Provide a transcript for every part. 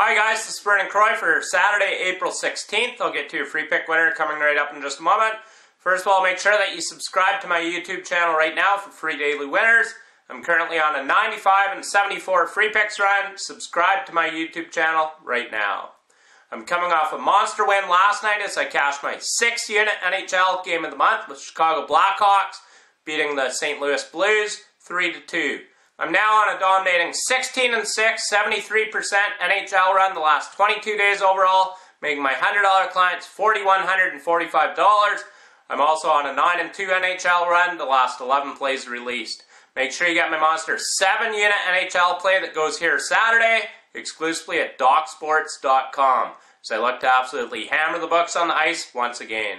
Hi guys, this is Vernon Croy for Saturday, April 16th. I'll get to your free pick winner coming right up in just a moment. First of all, make sure that you subscribe to my YouTube channel right now for free daily winners. I'm currently on a 95 and 74 free picks run. Subscribe to my YouTube channel right now. I'm coming off a monster win last night as I cashed my sixth unit NHL game of the month with Chicago Blackhawks, beating the St. Louis Blues 3 to 2. I'm now on a dominating 16 and 6, 73% NHL run the last 22 days overall, making my $100 clients $4,145. I'm also on a 9 and 2 NHL run the last 11 plays released. Make sure you get my Monster 7 unit NHL play that goes here Saturday exclusively at DocSports.com. So I look to absolutely hammer the books on the ice once again.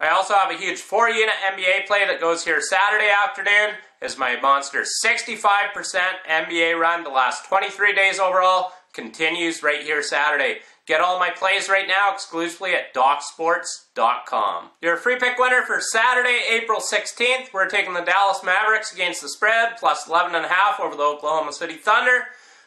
I also have a huge 4 unit NBA play that goes here Saturday afternoon as my monster 65% NBA run the last 23 days overall continues right here Saturday. Get all my plays right now exclusively at DocSports.com. Your free pick winner for Saturday, April 16th. We're taking the Dallas Mavericks against the spread, plus 11.5 over the Oklahoma City Thunder.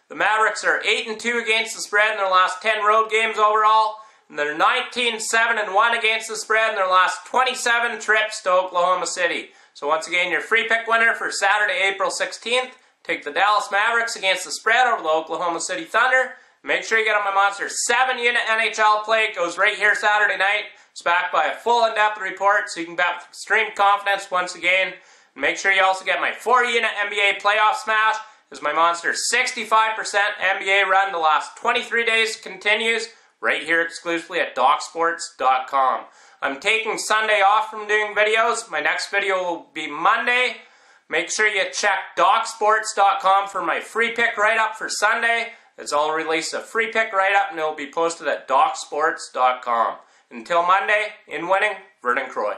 The Mavericks are 8 and 2 against the spread in their last 10 road games overall. They're 19 7 and 1 against the spread in their last 27 trips to Oklahoma City. So once again, your free pick winner for Saturday, April 16th. Take the Dallas Mavericks against the spread over the Oklahoma City Thunder. Make sure you get on my Monster 7 unit NHL play. It goes right here Saturday night. It's backed by a full in-depth report so you can bet with extreme confidence once again. Make sure you also get my 4 unit NBA playoff smash as my Monster 65% NBA run the last 23 days continues right here exclusively at DocSports.com. I'm taking Sunday off from doing videos. My next video will be Monday. Make sure you check DocSports.com for my free pick write-up for Sunday. As I'll release a free pick write-up and it will be posted at DocSports.com. Until Monday, in winning, Vernon Croy.